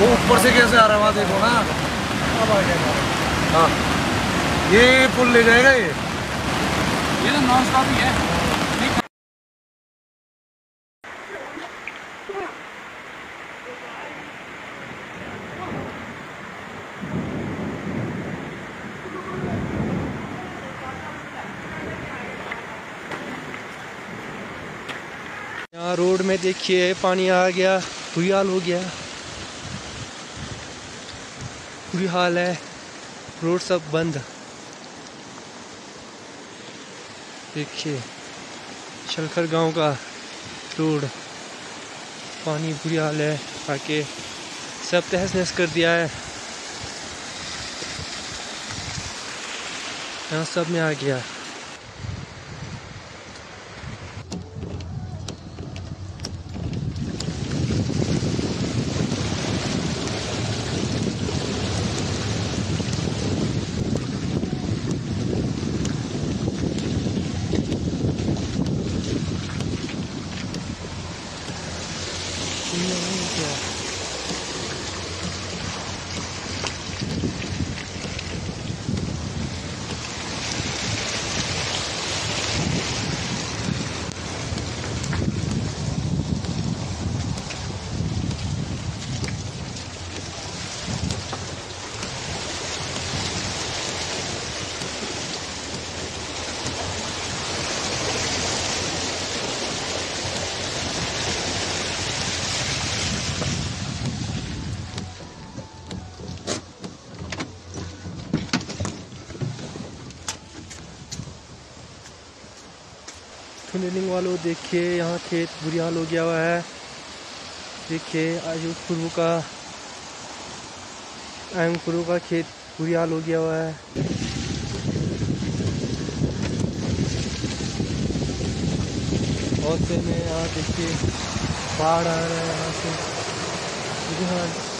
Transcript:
वो ऊपर से कैसे आ रहा है? वहाँ देखो ना। अब आ गया। हाँ। ये पुल ले जाएगा ये? ये तो नॉन स्टॉप ही है। यहाँ रोड में देखिए पानी आ गया हाल हो गया। बुरी हाल है। रोड सब बंद। देखिए शलखर गाँव का रोड। पानी बुरी हाल है, आके सब तहस नहस कर दिया है। यहाँ सब में आ गया। Yeah. टनलिंग वालों, देखिए यहाँ खेत बुरी हाल हो गया हुआ है। देखिए आयु कुरु का आयम कुरु का खेत बुरी हाल हो गया हुआ है। और से में यहाँ देखिए बाढ़ आ रहा है यहाँ से।